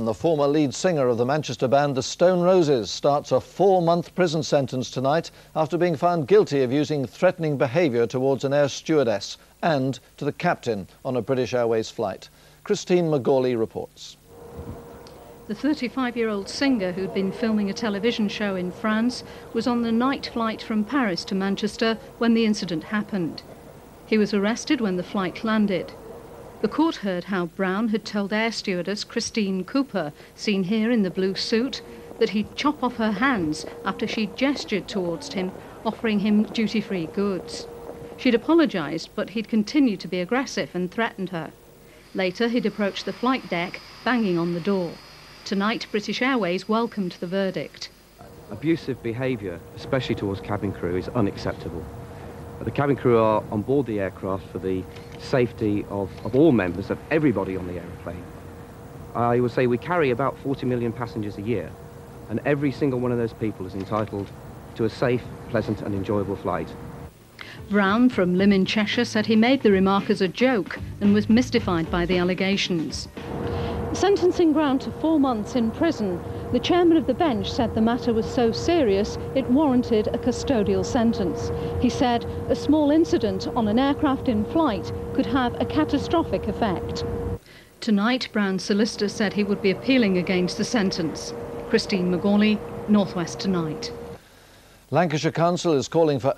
The former lead singer of the Manchester band The Stone Roses starts a four-month prison sentence tonight after being found guilty of using threatening behaviour towards an air stewardess and to the captain on a British Airways flight. Christine McGauley reports. The 35-year-old singer who'd been filming a television show in France was on the night flight from Paris to Manchester when the incident happened. He was arrested when the flight landed. The court heard how Brown had told air stewardess Christine Cooper, seen here in the blue suit, that he'd chop off her hands after she'd gestured towards him, offering him duty-free goods. She'd apologised, but he'd continued to be aggressive and threatened her. Later, he'd approached the flight deck, banging on the door. Tonight, British Airways welcomed the verdict. Abusive behaviour, especially towards cabin crew, is unacceptable. The cabin crew are on board the aircraft for the safety of, of all members, of everybody on the aeroplane. I would say we carry about 40 million passengers a year, and every single one of those people is entitled to a safe, pleasant and enjoyable flight. Brown from Lymm in Cheshire said he made the remark as a joke and was mystified by the allegations. Sentencing Brown to four months in prison the chairman of the bench said the matter was so serious it warranted a custodial sentence. He said a small incident on an aircraft in flight could have a catastrophic effect. Tonight, Brown's solicitor said he would be appealing against the sentence. Christine McGauley, Northwest Tonight. Lancashire Council is calling for